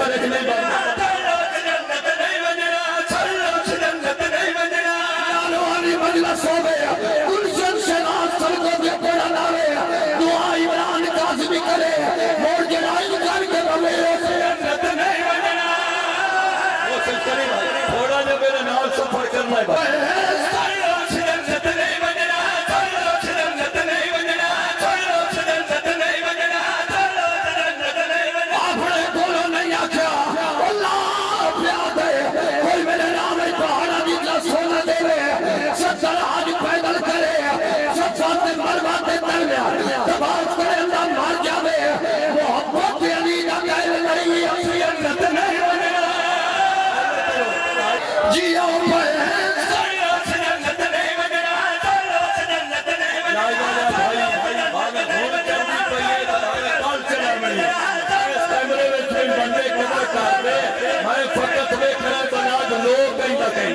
Adaletime ben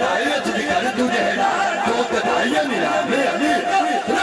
بدائیے تجھ کر تجھے نہ تو بدائیے ملا میں علی